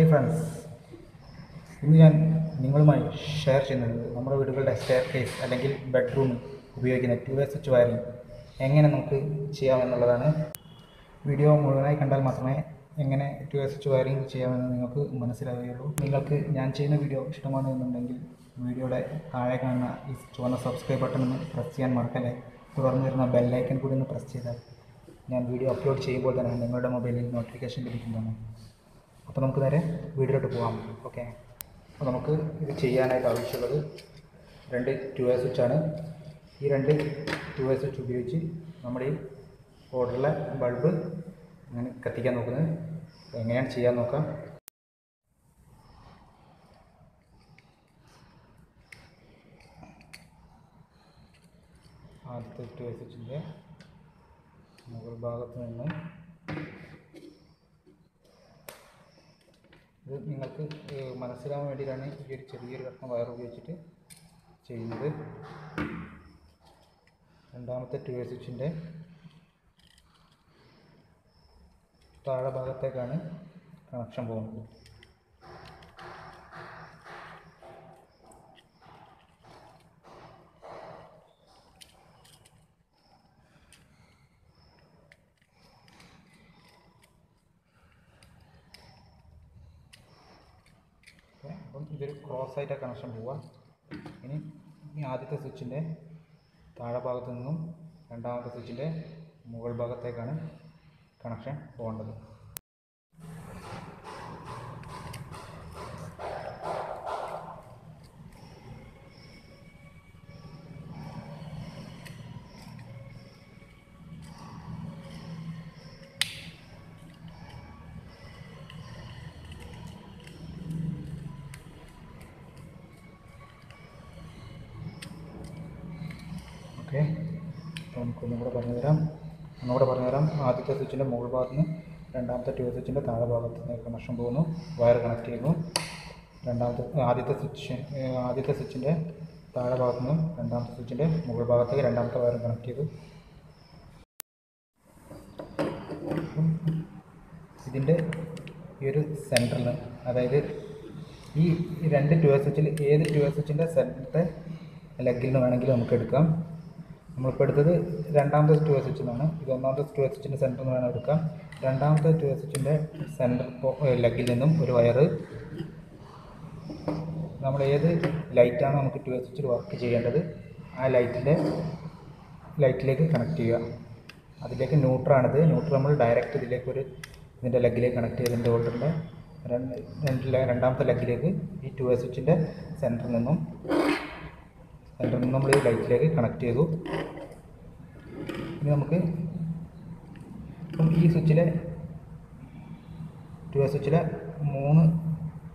Hi friends ഇന്ന് ഞാൻ നിങ്ങളുമായി ഷെയർ ചെയ്യുന്നത് നമ്മുടെ വീടുകളുടെ സ്റ്റെയർ കേസ് അല്ലെങ്കിൽ ബെഡ്റൂം ഉപയോഗിക്കുന്ന ടു വേ സ്വിച്ച് വയറിംഗ് എങ്ങനെ നമുക്ക് ചെയ്യാമെന്നുള്ളതാണ് വീഡിയോ മുഴുവനായി കണ്ടാൽ മാത്രമേ എങ്ങനെ ടു വേ സ്വിച്ച് വയറിംഗ് ചെയ്യാമെന്ന് നിങ്ങൾക്ക് മനസ്സിലാവുകയുള്ളൂ. നിങ്ങൾക്ക് ഞാൻ ചെയ്യുന്ന വീഡിയോ ഇഷ്ടമാണ് എന്നുണ്ടെങ്കിൽ വീഡിയോയുടെ താഴെ കാണുന്ന ഈ ചുവന്ന സബ്സ്ക്രൈബ് ബട്ടൺ ഒന്ന് പ്രസ് ചെയ്യാൻ മറക്കല്ലേ? തുടർന്ന് വരുന്ന ബെല്ലൈക്കൻ കൂടി ഒന്ന് പ്രസ് ചെയ്താൽ ഞാൻ വീഡിയോ അപ്ലോഡ് ചെയ്യുമ്പോൾ തന്നെ നിങ്ങളുടെ മൊബൈലിൽ നോട്ടിഫിക്കേഷൻ ലഭിക്കുന്നതാണ്. അപ്പോൾ നമുക്ക് നേരെ വീഡിയോയിലോട്ട് പോകാം ഓക്കെ അപ്പോൾ നമുക്ക് ഇത് ചെയ്യാനായിട്ട് ആവശ്യമുള്ളത് രണ്ട് ടു സ്വിച്ച് സ്വിച്ചാണ് ഈ രണ്ട് ടു എ സ്വിച്ച് ഉപയോഗിച്ച് നമ്മുടെ ഈ ഓർഡറിലെ ബൾബ് അങ്ങനെ കത്തിക്കാൻ നോക്കുന്നത്. എങ്ങനെയാണ് ചെയ്യാൻ നോക്കാം. ആദ്യത്തെ ടു എ സ്വിച്ചിന്റെ മുകൾ ഭാഗത്ത് നിന്ന് ഇത് നിങ്ങൾക്ക് മനസ്സിലാവാൻ വേണ്ടിയിട്ടാണ് ഈ ഒരു ചെറിയൊരു കഷ്ണം വയർ ഉപയോഗിച്ചിട്ട് ചെയ്യുന്നത്. രണ്ടാമത്തെ ട്യൂബ് വേ സ്വിച്ചിന്റെ താഴെ ഭാഗത്തേക്കാണ് കണക്ഷൻ പോകുന്നത് ഓക്കെ അപ്പം ഇതൊരു ക്രോസ് ആയിട്ടാ കണക്ഷൻ പോവുക. ഇനി ഈ ആദ്യത്തെ സ്വിച്ചിന്റെ താഴെ ഭാഗത്തു നിന്നും രണ്ടാമത്തെ സ്വിച്ചിന്റെ മുകൾ ഭാഗത്തേക്കാണ് കണക്ഷൻ പോകേണ്ടത് ഓക്കെ അപ്പോൾ നമുക്കൊന്നും കൂടെ പറഞ്ഞുതരാം ഒന്നുകൂടെ പറഞ്ഞുതരാം ആദ്യത്തെ സ്വിച്ചിന്റെ മുകൾ ഭാഗത്ത് നിന്ന് രണ്ടാമത്തെ ട്യൂബ് സ്വിച്ചിന്റെ താഴെ ഭാഗത്ത് കണക്ഷൻ പോകുന്നു. വയർ കണക്ട് ചെയ്യുന്നു. രണ്ടാമത്തെ ആദ്യത്തെ സ്വിച്ച് ആദ്യത്തെ സ്വിച്ചിന്റെ താഴെ ഭാഗത്ത് നിന്നും രണ്ടാമത്തെ സ്വിച്ചിന്റെ മുകൾ ഭാഗത്തേക്ക് രണ്ടാമത്തെ വയർ കണക്ട് ചെയ്തു. ഇതിന്റെ ഈ ഒരു സെന്ററിൽ അതായത് ഈ രണ്ട് ട്യൂബ് സ്വിച്ചിൽ ഏത് ട്യൂബ് സ്വിച്ചിന്റെ സെന്ററിന്റെ ലെഗിൽ നിന്ന് വേണമെങ്കിലും നമുക്ക് എടുക്കാം. നമ്മളിപ്പോൾ എടുത്തത് രണ്ടാമത്തെ ടു എസ് എച്ച് എന്നാണ് ഇത് ഒന്നാമത്തെ ടു എസ് എച്ചിന്റെ സെന്ററിൽ നിന്ന് വേണം എടുക്കാം. രണ്ടാമത്തെ ടു എസ് എച്ചിന്റെ സെന്റർ ലെഗിൽ നിന്നും ഒരു വയറ് നമ്മൾ ഏത് ലൈറ്റാണ് നമുക്ക് ടു എസ് എച്ചിൽ വർക്ക് ചെയ്യേണ്ടത് ആ ലൈറ്റിന്റെ ലൈറ്റിലേക്ക് കണക്ട് ചെയ്യുക. അതിലേക്ക് ന്യൂട്രാണിത് ന്യൂട്രൽ നമ്മൾ ഡയറക്റ്റ് ഇതിലേക്ക് ഒരു ഇതിന്റെ ലെഗിലേക്ക് കണക്ട് ചെയ്തതിന്റെ ഹോൾഡറിന്റെ രണ്ട് രണ്ടാമത്തെ ലെഗിലേക്ക് ഈ ടു എസ് എച്ചിന്റെ സെന്ററിൽ നിന്നും സെന്ററിൽ നമ്മൾ ലൈറ്റിലേക്ക് കണക്ട് ചെയ്തു. ഇനി നമുക്ക് ഇപ്പം ഈ സ്വിച്ചിലെ ടു സ്വിച്ചിലെ മൂന്ന്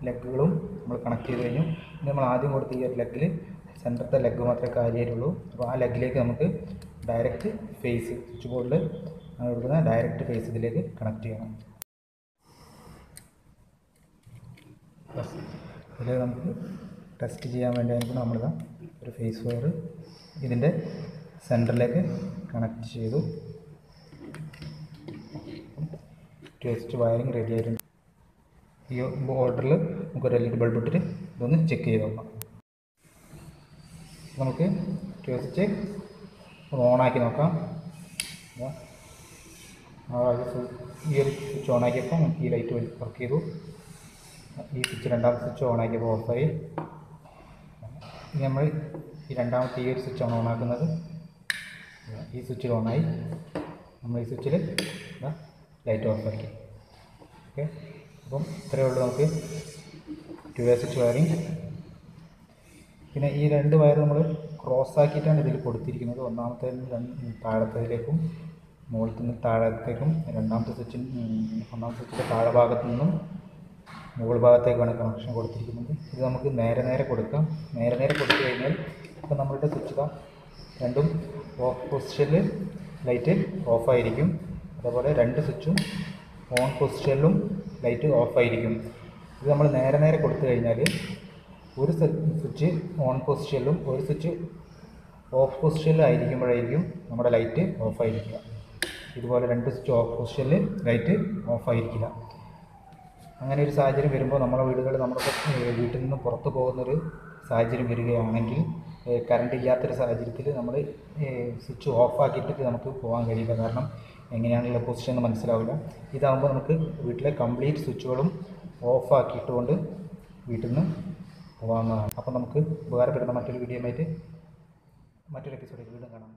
ലെഗുകളും നമ്മൾ കണക്ട് ചെയ്ത് കഴിഞ്ഞു. ഇനി നമ്മൾ ആദ്യം കൊടുത്ത ഈ ഒരു ലെഗിൽ സെന്ററത്തെ ലെഗ് മാത്രമേ കാര്യമായിട്ടുള്ളൂ അപ്പോൾ ആ ലെഗിലേക്ക് നമുക്ക് ഡയറക്റ്റ് ഫേസ് സ്വിച്ച് ബോർഡിൽ കൊടുക്കുന്ന ഡയറക്റ്റ് ഫേസ് ഇതിലേക്ക് കണക്ട് ചെയ്യണം. ഇതിൽ നമുക്ക് ടെസ്റ്റ് ചെയ്യാൻ വേണ്ടി നമ്മളിതാ ഒരു ഫേസ് വയർ ഇതിന്റെ സെന്ററിലേക്ക് കണക്ട് ചെയ്തു. ടെസ്റ്റ് വയറിങ് റെഡി ആയിട്ടുണ്ട് ഈ ഓർഡറിൽ നമുക്ക് ഒരു എൽ ഇ ഡി ബൾബ് ഇട്ടിട്ട് ഇതൊന്ന് ചെക്ക് ചെയ്ത് നോക്കാം. നമുക്ക് സ്വിച്ച് ഓണാക്കി നോക്കാം. ഈ ഒരു സ്വിച്ച് ഓണാക്കിയപ്പോൾ നമുക്ക് ഈ ലൈറ്റ് വർക്ക് ചെയ്തു. ഈ സ്വിച്ച് രണ്ടാമത്തെ സ്വിച്ച് ഓണാക്കിയപ്പോൾ ഓഫായി ഇനി നമ്മൾ ഈ രണ്ടാമത്തെ ഈ ഒരു സ്വിച്ചാണ് ഓണാക്കുന്നത്. ഈ സ്വിച്ചിൽ ഓണായി. നമ്മൾ ഈ സ്വിച്ചിൽ ലൈറ്റ് ഓഫ് ആക്കി. ഓക്കെ അപ്പം ഇത്രയേ ഉള്ളൂ നമുക്ക് ടു വേ സ്വിച്ച് വയറിങ് പിന്നെ ഈ രണ്ട് വയർ നമ്മൾ ക്രോസ് ആക്കിയിട്ടാണ് ഇതിൽ കൊടുത്തിരിക്കുന്നത്. ഒന്നാമത്തെ താഴത്തേക്കും മുകളിൽ നിന്ന് താഴത്തേക്കും രണ്ടാമത്തെ സ്വിച്ചിൻ ഒന്നാമത്തെ സ്വിച്ചിന്റെ താഴെ ഭാഗത്തു നിന്നും മുകൾ ഭാഗത്തേക്കാണ് കണക്ഷൻ കൊടുത്തിരിക്കുന്നത്. ഇത് നമുക്ക് നേരെ നേരെ കൊടുക്കാം. നേരെ നേരെ കൊടുത്തു കഴിഞ്ഞാൽ ഇപ്പം നമ്മളുടെ സ്വിച്ച് ഇതാ രണ്ടും ഓഫ് പൊസിഷനിൽ ലൈറ്റ് ഓഫായിരിക്കും അതേപോലെ രണ്ട് സ്വിച്ചും ഓൺ പൊസിഷനിലും ലൈറ്റ് ഓഫായിരിക്കും ഇത് നമ്മൾ നേരെ നേരെ കൊടുത്തു കഴിഞ്ഞാൽ ഒരു സ്വിച്ച് ഓൺ പൊസിഷനിലും ഒരു സ്വിച്ച് ഓഫ് പൊസിഷനിലായിരിക്കുമ്പോഴായിരിക്കും നമ്മുടെ ലൈറ്റ് ഓഫായിരിക്കുക ഇതുപോലെ രണ്ട് സ്വിച്ച് ഓഫ് പൊസിഷനിൽ ലൈറ്റ് ഓഫായിരിക്കില്ല അങ്ങനെ ഒരു സാഹചര്യം വരുമ്പോൾ നമ്മുടെ വീടുകളിൽ നമ്മുടെ വീട്ടിൽ നിന്ന് പുറത്ത് പോകുന്നൊരു സാഹചര്യം വരികയാണെങ്കിൽ കറണ്ട് ഇല്ലാത്തൊരു സാഹചര്യത്തിൽ നമ്മൾ സ്വിച്ച് ഓഫ് ആക്കിയിട്ട് നമുക്ക് പോകാൻ കഴിയില്ല. കാരണം എങ്ങനെയാണുള്ള പൊസിഷൻ എന്ന് മനസ്സിലാവില്ല. ഇതാകുമ്പോൾ നമുക്ക് വീട്ടിലെ കംപ്ലീറ്റ് സ്വിച്ചുകളും ഓഫ് ആക്കിയിട്ടുകൊണ്ട് വീട്ടിൽ നിന്ന് പോകാവുന്നതാണ്. അപ്പോൾ നമുക്ക് ഉപകാരപ്പെടുന്ന മറ്റൊരു വീഡിയോ ആയിട്ട് മറ്റൊരു എപ്പിസോഡിൽ വീണ്ടും കാണാം.